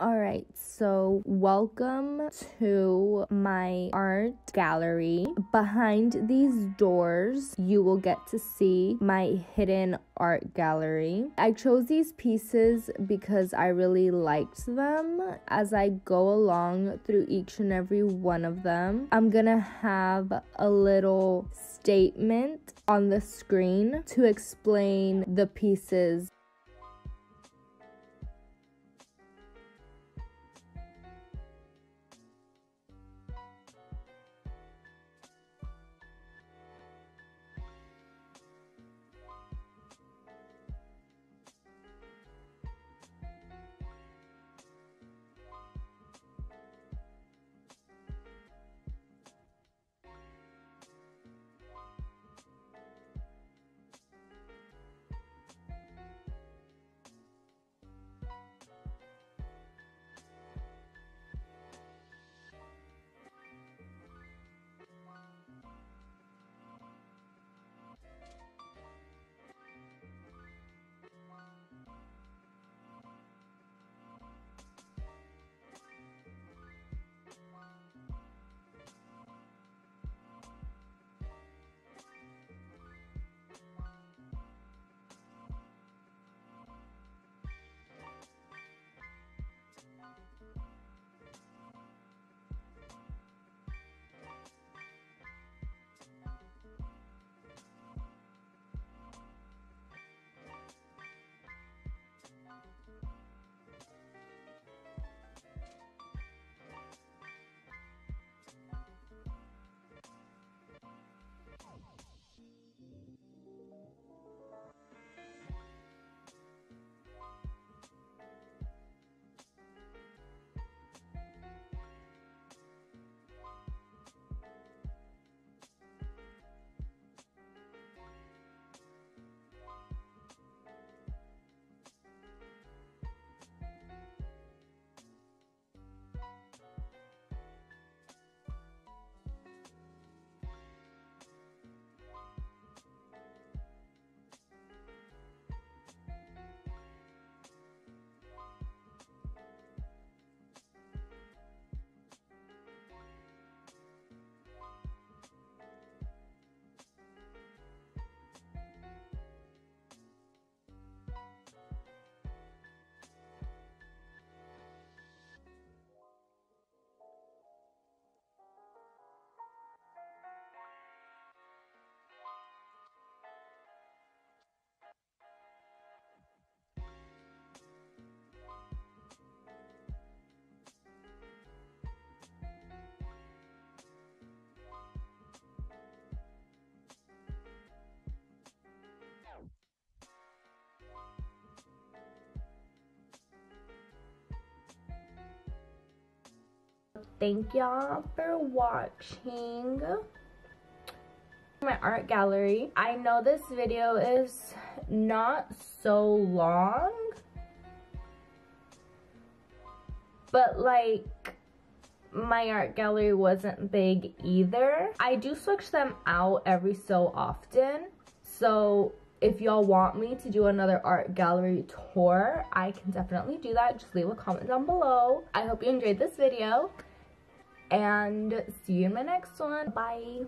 All right, so welcome to my art gallery. Behind these doors, you will get to see my hidden art gallery. I chose these pieces because I really liked them. As I go along through each and every one of them, I'm gonna have a little statement on the screen to explain the pieces thank y'all for watching my art gallery. I know this video is not so long, but like my art gallery wasn't big either. I do switch them out every so often. So if y'all want me to do another art gallery tour, I can definitely do that. Just leave a comment down below. I hope you enjoyed this video and see you in my next one. Bye.